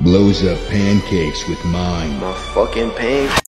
Blows up pancakes with mine. My fucking pancakes.